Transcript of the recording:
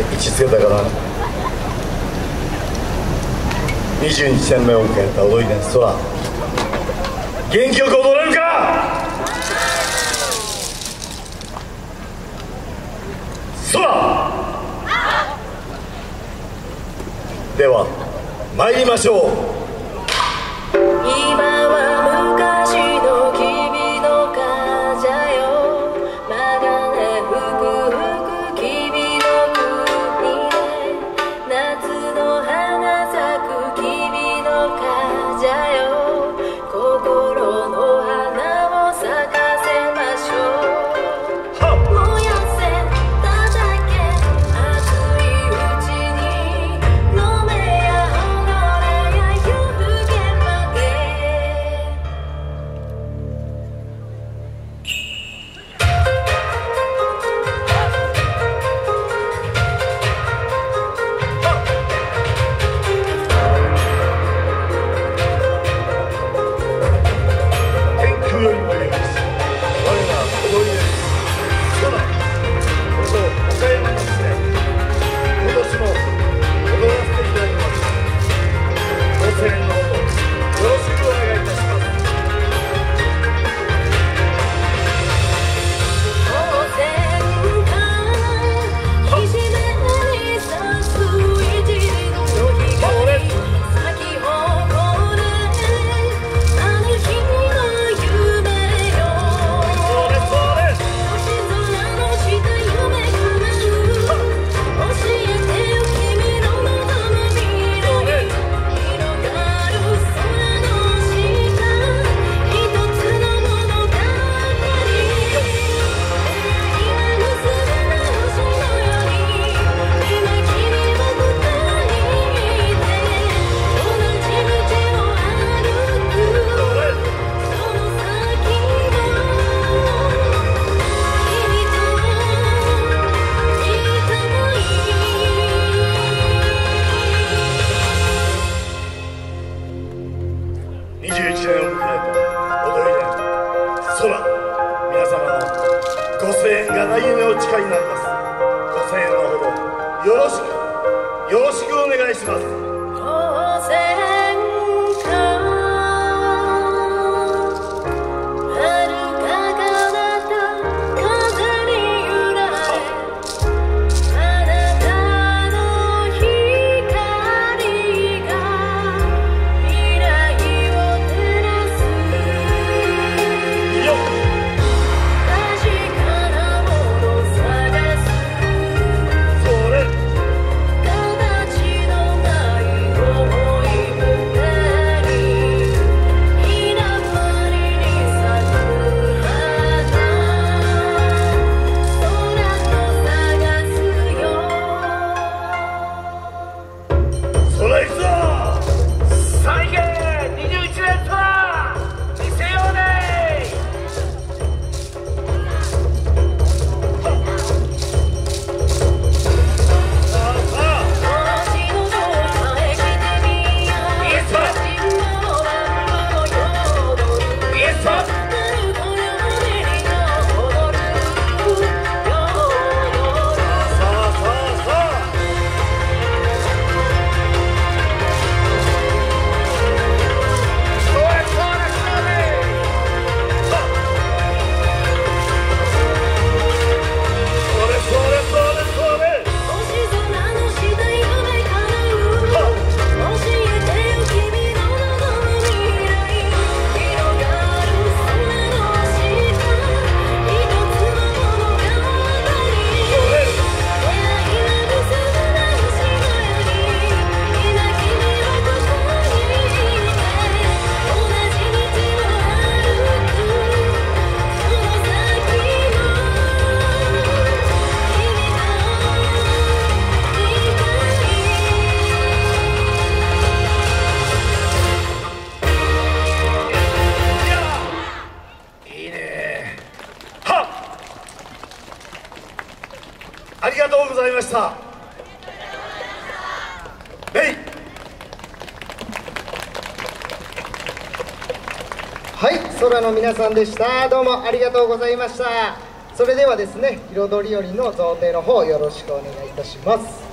位置づけたから21戦目を迎えた踊り伝空元気よく踊れるか？空では参りましょう。今は 혼자야 そば皆様のご声援が何い夢お誓いになります。ご声援のほどよろしくよろしくお願いします。とうございました。はい空の皆さんでした。どうもありがとうございました。それではですね彩りよりの贈呈の方よろしくお願いいたします。